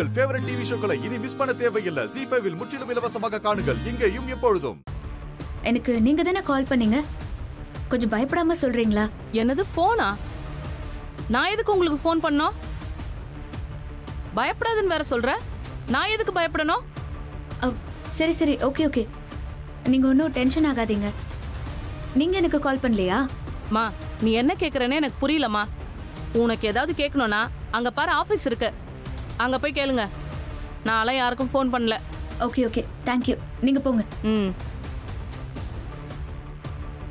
உங்கள் favourite TV ஷோக்களை இனி miss பண்ண தேவையில்லை. ஜி ஃபைவில் முற்றிலும் இலவசமாக காணுங்கள். இங்கேயும் எப்பொழுதும். எனக்கு நீங்க தானே கால் பண்ணீங்க? கொஞ்சம் பயப்படாம சொல்றீங்களா? என்னது போனா நான் எதுக்கு உங்களுக்கு ஃபோன் பண்ணோம்? பயப்படாதுன்னு வேற சொல்ற? நான் எதுக்கு பயப்படணும்? சரி சரி. Okay okay. நீங்க ஒன்றும் டென்ஷன் ஆகாதீங்க. நீங்க எனக்கு கால் பண்ணலையா? மா நீ என்ன கேக்குறேன்னு எனக்கு புரியலம்மா. உனக்கு ஏதாவது கேட்கணும்னா அங்க பாரு ஆபீஸ் இருக்கு. அங்க போய் கேளுங்க. நான்லாம் யாருக்கும் ஃபோன் பண்ணல. ஓகே ஓகே தேங்க்யூ நீங்க போங்க. ம்.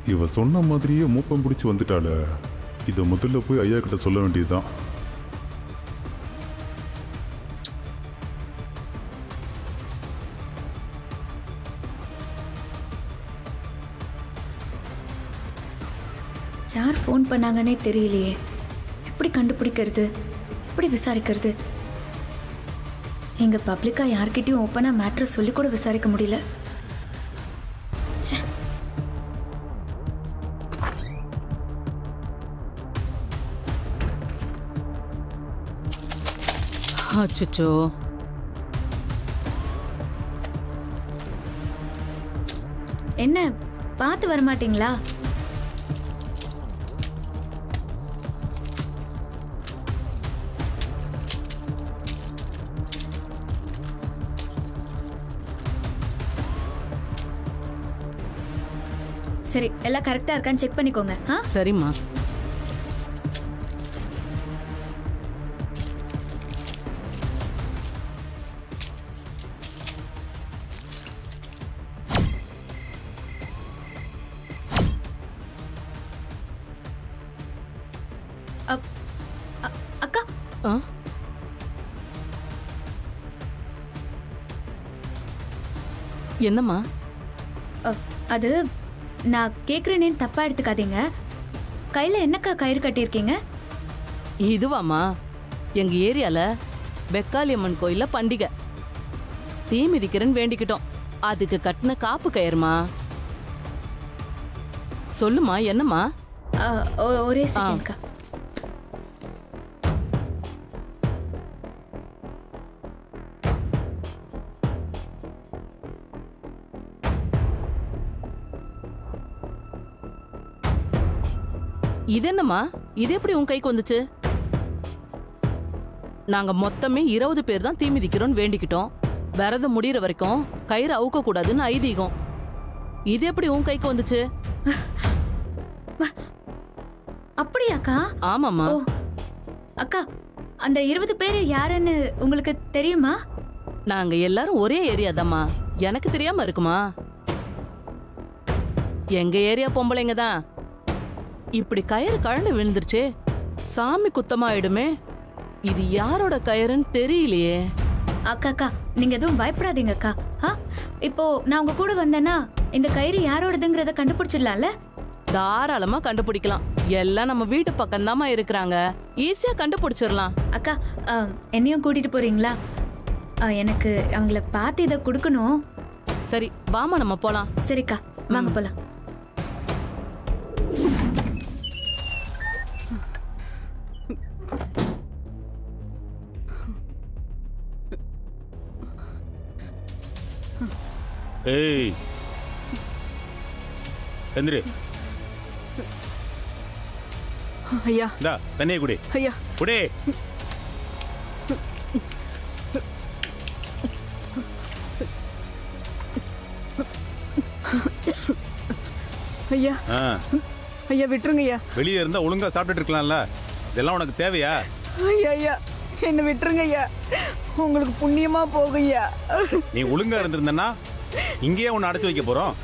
இவ சொன்ன மாதிரியே மூப்பம் பிடிச்சி வந்துட்டாள. இதை முதல்ல போய் ஐயா கிட்ட சொல்ல வேண்டியதுதான். யார் ஃபோன் பண்ணாங்கன்னே தெரியலையே. எப்படி கண்டுபிடிக்கிறது? எப்படி விசாரிக்கிறது? எங்க பப்ளிக்கா யார்கிட்டயும் ஓப்பனா மேட்ரு சொல்லி கூட விசாரிக்க முடியல. ச்சே. அச்சோ என்ன பார்த்து வரமாட்டீங்களா? சரி எல்லாம் கரெக்டா இருக்கான்னு செக் பண்ணிக்கோங்க சரிம்மா. அக்கா? ஆ? என்னம்மா? அது நான் கேக்குறேனேன்னு தப்பா எடுத்துக்காதீங்க. கையில என்னக்கா கயிறு கட்டியிருக்கீங்க? இதுவாம்மா. எங்க ஏரியால வெக்காளியம்மன் கோயில்ல பண்டிகை. தீ மிதிக்கிறேன்னு வேண்டிக்கிட்டோம். அதுக்கு கட்டின காப்பு கயிறுமா? சொல்லுமா என்னம்மா? ஒரே செகண்ட்க்கா. இது என்னம்மா? இது எப்படி உன் கைக்கு வந்துச்சு? நாங்க மொத்தமே இருபது பேர் தான் தீ மிதிக்கிறோம்னு வேண்டிக்கிட்டோம். விரதம் முடியற வரைக்கும் கயிறு அவுக்க கூடாதுன்னு ஐதீகம். இது எப்படி உன் கைக்கு வந்துச்சு? அப்படியாக்கா? ஆமாம்மா. ஓ அக்கா அந்த இருபது பேர் யாருன்னு உங்களுக்கு தெரியுமா? நாங்க எல்லாரும் ஒரே ஏரியா தாம்மா. எனக்கு தெரியாம இருக்குமா? எங்க ஏரியா பொம்பளைங்க தான். இப்படி கயிறு கழண்டு விழுந்துருச்சே. சாமி குத்தமாயிடுமே. இது யாரோட கயிறுன்னு தெரியலையே. அக்கா அக்கா நீங்க எதுவும் பயப்படாதீங்க அக்கா இப்போ நான் உங்க கூட வந்தேன்னா இந்த கயிறு யாரோடதுங்கிறத கண்டுபிடிச்சிடலாம்ல? தாராளமா கண்டுபிடிக்கலாம். எல்லாம் நம்ம வீட்டு பக்கம் இருக்கிறாங்க. ஈஸியா கண்டுபிடிச்சிடலாம். அக்கா என்னையும் கூட்டிட்டு போறீங்களா? எனக்கு அவங்கள பார்த்து இதை கொடுக்கணும். சரி வாமா நம்ம போலாம். சரிக்கா வாங்க போலாம். ஏய். எந்திரி. ஐயா. இந்தா தண்ணியை குடி. ஐயா. குடி. ஐயா. ஆ. ஐயா விட்டுருங்க ஐயா. வெளியே இருந்தா ஒழுங்கா சாப்பிட்டுட்டு இருக்கலாம்ல. இதெல்லாம் உனக்கு தேவையா? ஐயா ஐயா. என்ன விட்டுருங்க ஐயா. உங்களுக்கு புண்ணியமா போகும் ஐயா. நீ ஒழுங்கா இருந்திருந்தனா இங்கேயே உன்னை அடைச்சு வைக்க போறோம்.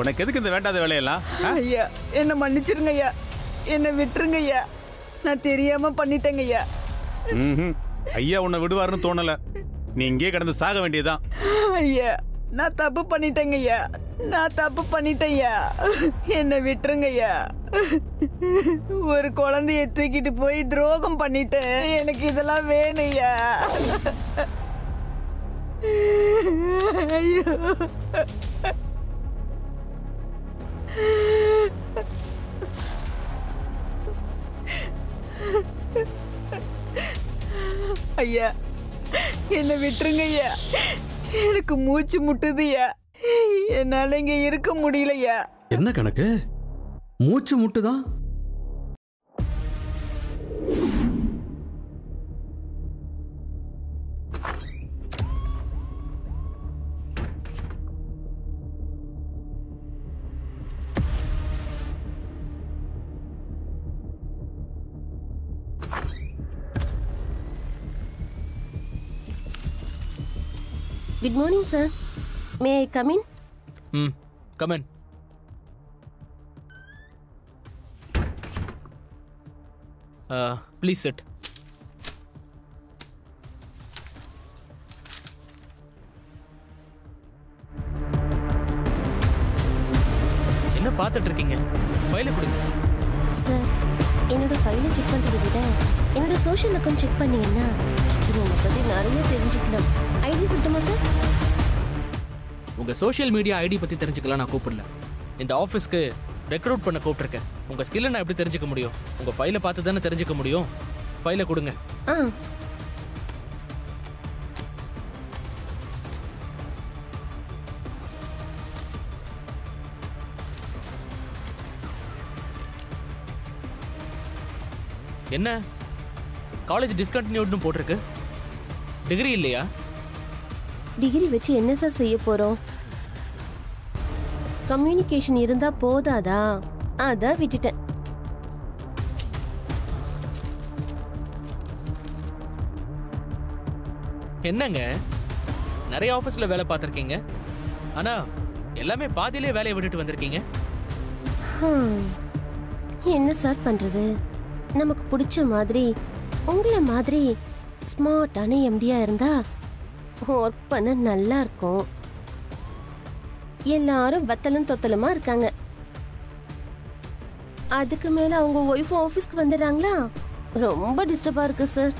உனக்கு எதுக்கு இந்த வேண்டாத வேலையெல்லாம்? ஐயா என்ன மன்னிச்சிருங்க ஐயா. என்ன விட்டுருங்க ஐயா. நான் தெரியாம பண்ணிட்டேங்க ஐயா. ஐயா உன்னை விடுவாருன்னு தோணல. நீ இங்கேயே கிடந்து சாக வேண்டியதுதான். ஐயா நான் தப்பு பண்ணிட்டேங்க ஐயா. நான் தப்பு பண்ணிட்டேன் ஐயா. என்ன விட்டுருங்க ஐயா. ஒரு குழந்தைய தூக்கிட்டு போய் துரோகம் பண்ணிட்டேன் எனக்கு இதெல்லாம் வேணும் ஐயா. ஐயோ. ஐயா என்னை விட்டுருங்க ஐயா எனக்கு மூச்சு முட்டுதுயா என்னால இங்க இருக்க முடியலையா என்ன கணக்கு? மூச்சு முட்டுதான் Good morning, sir. May I come in? ம் கமன் ப்ளீஸ் செட் என்ன பார்த்துட்டு இருக்கீங்க ஃபைலை கொடுங்க. சார் என்னோட ஃபைலை செக் பண்ணுறதை விட என்னோட சோஷியல் அக்கௌண்ட் செக் பண்ணீங்கன்னா இவங்க பற்றி நிறைய தெரிஞ்சுக்கலாம் ஐடி சொல்லட்டுமா சார் உங்க சோஷியல் மீடியா ஐடி பத்தி தெரிஞ்சுக்கலாம் நான் கூப்பிடல. இந்த ஆஃபீஸ்க்கு ரெக்ரூட் பண்ண கூப்பிட்டுருக்கேன். உங்க ஸ்கில்லை நான் எப்படி தெரிஞ்சுக்க முடியும்? உங்க ஃபைலை பார்த்து தானே தெரிஞ்சுக்க முடியும்? ஃபைலை கொடுங்க. ஆ. என்ன? காலேஜ் டிஸ்கண்டினியூட்னு போட்டிருக்கு. டிகிரி இல்லையா? டிகிரி வச்சு என்ன சார் செய்ய போகிறோம் கம்யூனிகேஷன் இருந்தால் போதாதா? அதான் விட்டுட்டேன். என்னங்க? நிறைய ஆஃபீஸ்ல வேலை பார்த்துருக்கீங்க. ஆனா எல்லாமே பாதியிலே வேலையை விட்டுட்டு வந்திருக்கீங்க. என்ன சார் பண்றது? நமக்கு பிடிச்ச மாதிரி உங்களை மாதிரி ஸ்மார்ட்டான எம்டியா இருந்தா ஒர்க் பண்ண நல்லா இருக்கும். எல்லாரும் வத்தலும் தொத்தலுமா இருக்காங்க. அதுக்கு மேல அவங்க ஒய்ஃபும் ஆஃபீஸ்க்கு வந்துடுறாங்களா? ரொம்ப டிஸ்டர்பா இருக்கு சார்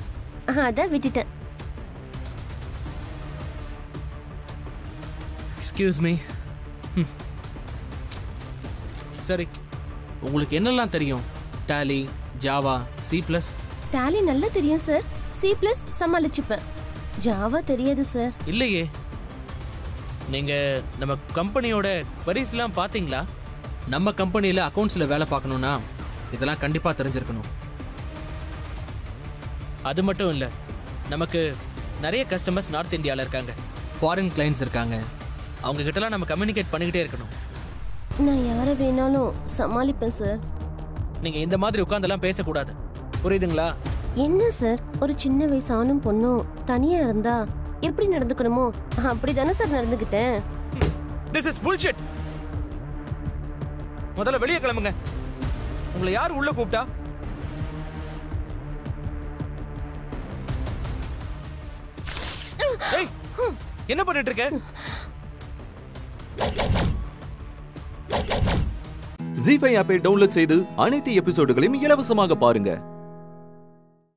அதான் விட்டுட்டேன். எக்ஸ்கியூஸ் மீ சரி உங்களுக்கு என்னெல்லாம் தெரியும்? Tally Java C plus Tally நல்லா தெரியும் சார் சி பிளஸ் சமாளிச்சுப்பேன். ஜாவா தெரியாது சார் இல்லையே. நீங்க நம்ம கம்பெனியோட வரிசெல்லாம் பாத்தீங்களா நம்ம கம்பெனியில அக்கவுண்ட்ஸ்ல வேலை பார்க்கணும்னா இதெல்லாம் கண்டிப்பா தெரிஞ்சிருக்கணும். அது மட்டும் இல்ல நமக்கு நிறைய கஸ்டமர்ஸ் நார்த் இந்தியால இருக்காங்க. ஃபாரின் கிளைண்ட்ஸ் இருக்காங்க. அவங்க கிட்டலாம் நம்ம கம்யூனிகேட் பண்ணிக்கிட்டே இருக்கணும். நான் யாரை வேணாலும் சமாளிப்பேன் சார் நீங்க இந்த மாதிரி உட்கார்ந்தெல்லாம் பேசக்கூடாது. புரியுதுங்களா? என்ன சார்? ஒரு சின்ன வயசு ஆணும் பொண்ணும் தனியா இருந்தா எப்படி நடந்துக்கணுமோ? அப்படிதானே சார் நடந்துக்கிட்டேன். This is bullshit. முதல்ல வெளியே கிளம்புங்க. உங்களை யார் உள்ள கூப்பிட்டா? ஏய் என்ன பண்ணிட்டு இருக்க? ஜி ஃபைவ் ஆப்பை டவுன்லோட் செய்து அனைத்து எபிசோடுகளையும் இலவசமாக பாருங்க.